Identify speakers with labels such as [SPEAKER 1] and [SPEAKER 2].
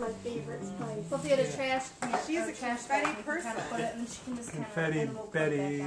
[SPEAKER 1] my favorite spice.
[SPEAKER 2] Sophia, the trash.
[SPEAKER 3] She's a
[SPEAKER 2] trash
[SPEAKER 3] confetti
[SPEAKER 2] bag, kinda. Put it, and she can just kind
[SPEAKER 4] Confetti Betty.